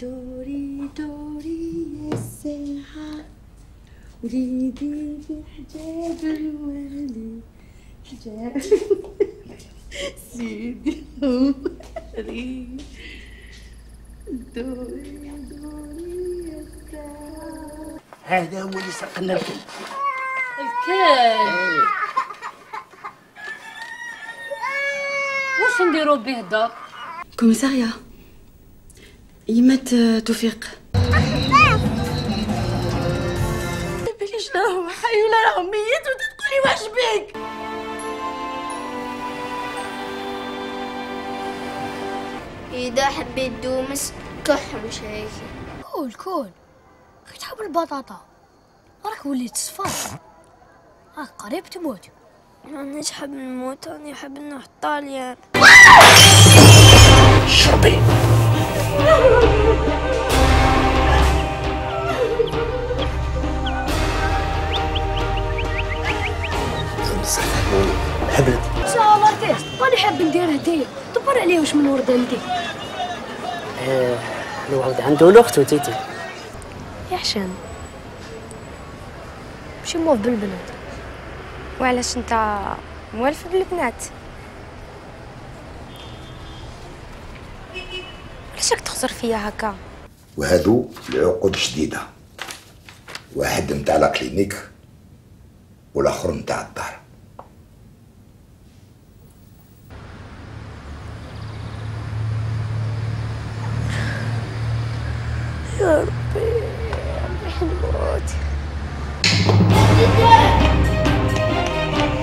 دوري دوري يا الساعة وليدي بحجاب الوالي. حجاب. سيدي وري دوري دوري يا الساعة هذا هو اللي سرقنا الكلب. الكل واش نديرو به الدار كوميساريا. يمات توفيق. بليش لا هو حي ولا راهو ميت وتقولي واش بيك إذا حبيت دومس كح مش هيك كول كول أخي تحب البطاطا. راك وليت صفار راك قريب تموت. أنا نحب نموت أنا نحب نروح طاليان شربي. هبلت إن شاء الله كاش راني حاب ندير هديه دبر عليه واش من ورده ندير الولد عنده الاخت وتيتي يا حشام ماشي موف بالبنات؟ وعلاش أنت موالف بالبنات؟ علاش راك تخزر فيا هكا وهذو العقود جديدة. واحد نتاع لا كلينيك والآخر نتاع الدار. يا ربي نموت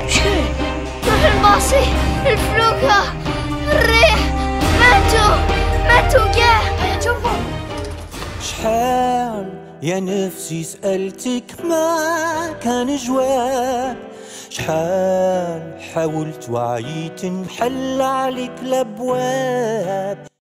شكون روح الباصي الفلوكة الريح ماتوا ماتوا كاع شوفوا شحال يا نفسي سألتك ما كان جواب؟ شحال حاولت وعيت نحل عليك الأبواب؟